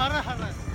ハラハラ